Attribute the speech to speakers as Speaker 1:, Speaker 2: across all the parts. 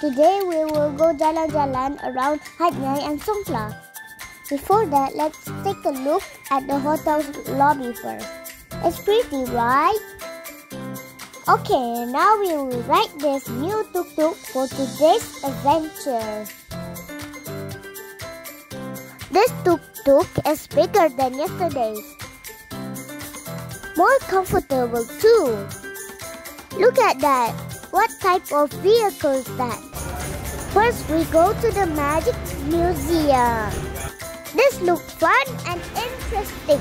Speaker 1: Today we will go jalan-jalan around Hat Yai and Songkhla. Before that, let's take a look at the hotel's lobby first. It's pretty, right? Okay, now we will ride this new tuk-tuk for today's adventure. This tuk-tuk is bigger than yesterday's. More comfortable too. Look at that. What type of vehicle is that? First, we go to the Magic Museum. This looks fun and interesting.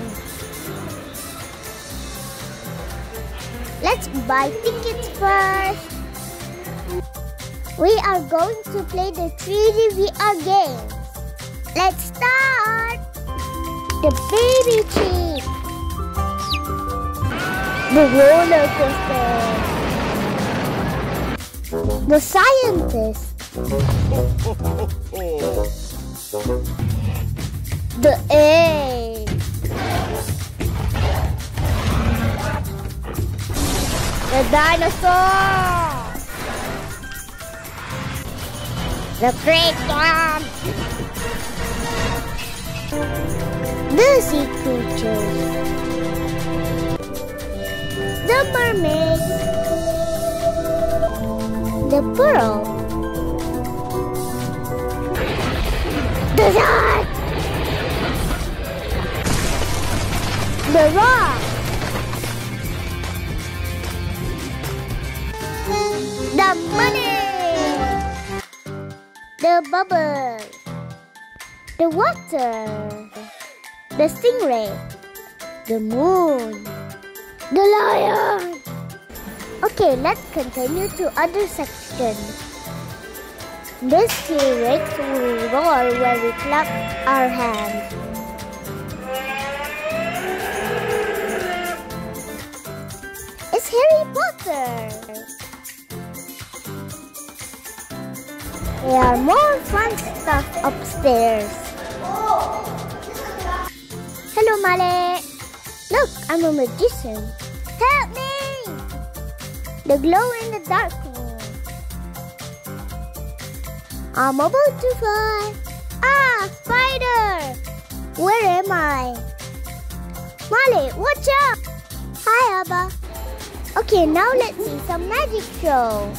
Speaker 1: Let's buy tickets first. We are going to play the 3D VR game. Let's start! The baby jeep. The roller coaster. The scientist. The egg. The dinosaur. The great one. The sea creatures. The mermaid. The pearl. The. Rock. The money. The bubble. The water. The stingray. The moon. The lion. Okay, let's continue to other sections. This T-Rex will roar when we clap our hands. It's Harry Potter. There are more fun stuff upstairs. Hello, Male. Look, I'm a magician. Help me! The glow in the dark I'm about to fly. Ah, spider! Where am I? Molly, watch out! Hi, Abba. Okay, now let's see some magic show.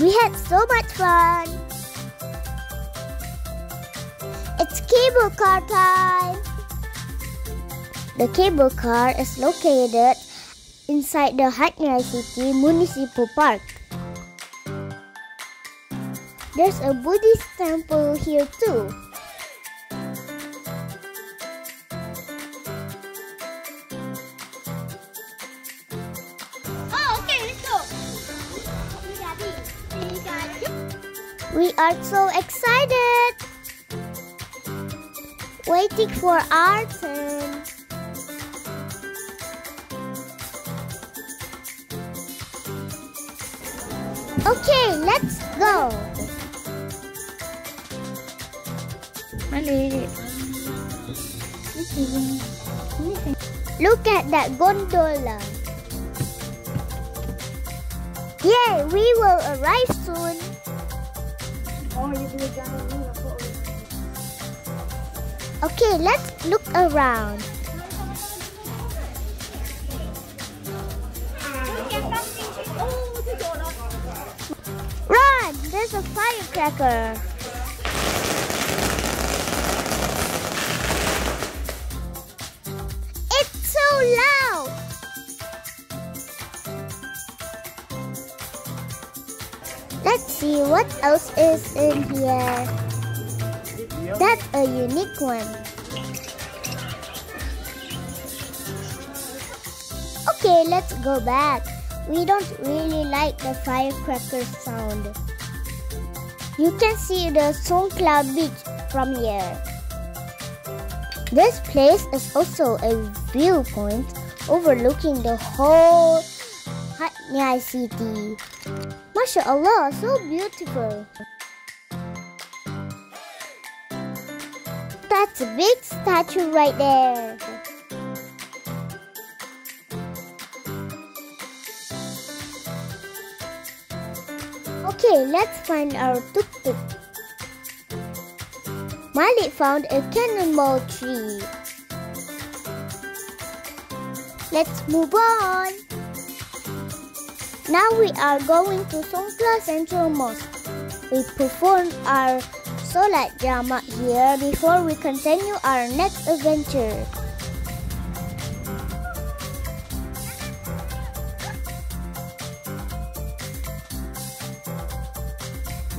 Speaker 1: We had so much fun. It's cable car time. The cable car is located inside the Hat Yai City Municipal Park. There's a Buddhist temple here too. We are so excited! Waiting for our turn. Okay, let's go. Look at that gondola. Yay, we will arrive soon. Okay, let's look around. Run! There's a firecracker. See what else is in here. That's a unique one. Okay, let's go back. we don't really like the firecracker sound. You can see the Cloud Beach from here. This place is also a viewpoint overlooking the whole Hat Yai city. MashaAllah, so beautiful. That's a big statue right there. Okay, let's find our tuk-tuk. Malik found a cannonball tree. Let's move on. Now we are going to Songkhla Central Mosque. We perform our Solat Jama here before we continue our next adventure.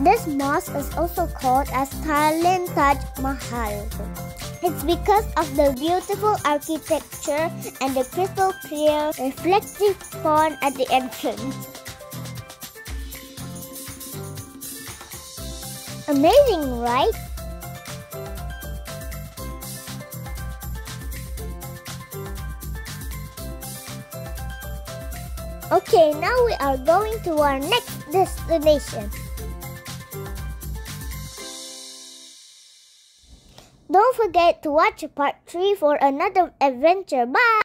Speaker 1: This mosque is also called as Thailand Taj Mahal. It's because of the beautiful architecture and the crystal clear reflective pond at the entrance. Amazing, right? Okay, now we are going to our next destination. Don't forget to watch part 3 for another adventure. Bye!